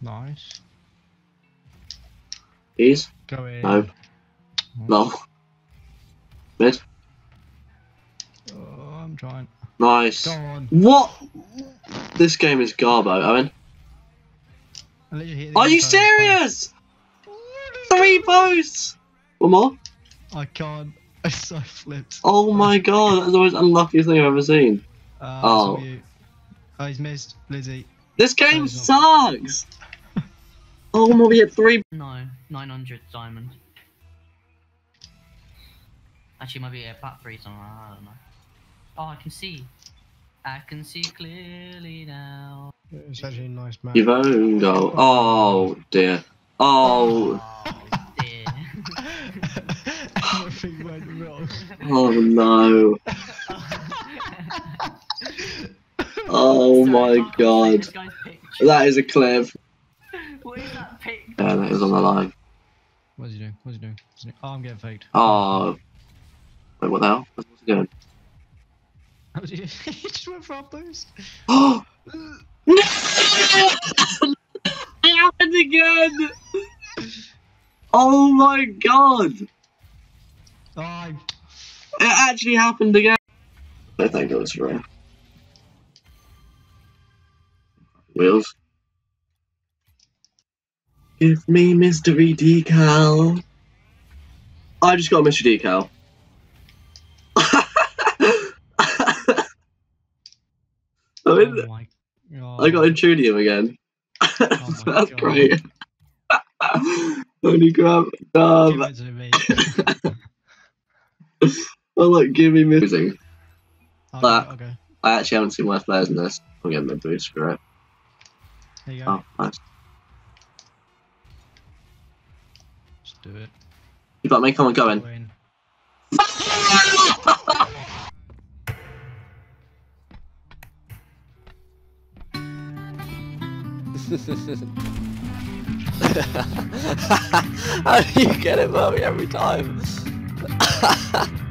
Nice. Ease. Go in. No. No. Mid. Oh, I'm trying. Nice. Go on. What? This game is garbo, Owen. I literally hit Are you inside of the serious? Three posts! One more? I can't. I so flipped. Oh my god, that's the most unluckiest thing I've ever seen. Uh, Oh. oh. He's missed. Lizzie. This game That is not- sucks! Oh my, we hit three. No, 900 diamond. Actually, might be a bat three somewhere. I don't know. Oh, I can see. I can see clearly now. It's actually a nice map. You've owned goal. Oh dear. Oh, Oh dear. Everything went wrong. oh no. Oh Sorry, my I can't see god. this guy's picture. That is a clip. What is that picture? Yeah, that is on the line. What's he doing? What's he doing? What's he doing? Oh, I'm getting faked. Oh. Wait, what the hell? What's he doing? How did he just went for our boost. Oh! No! It happened again! Oh my god! Oh, I- It actually happened again! I think it was right. Wheels. Give me mystery decal. I just got a mystery decal. I, mean, oh my. Oh, I got Intrudium again. Oh my That's God. great. Holy crap. Give Um, it to me. well, look, give me music. Okay, That- okay. I actually haven't seen worse players in this. I'm getting the boots, screw it. There you go. Oh, nice. Do it. You got me, come on, go in. How do you get it, Murray, every time?